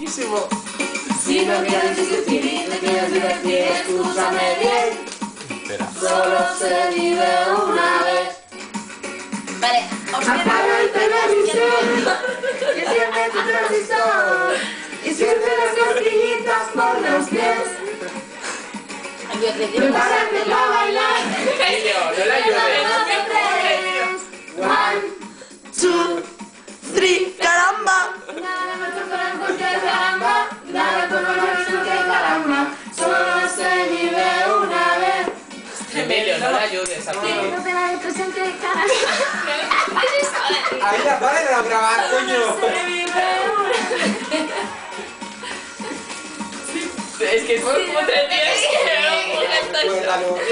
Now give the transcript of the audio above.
Buenísimo. Si no quieres discutir te quieres divertir, escúchame bien. Espera. Solo se vive una vez. Vale, os Apaga el televisor, que enciende tu transistor. Y siente las cosquillitas por los pies. Prepárate para Emilio, no le ayudes a ti. No te la presente. Ahí la grabar, coño. Es que es muy putre, tío. Es que no.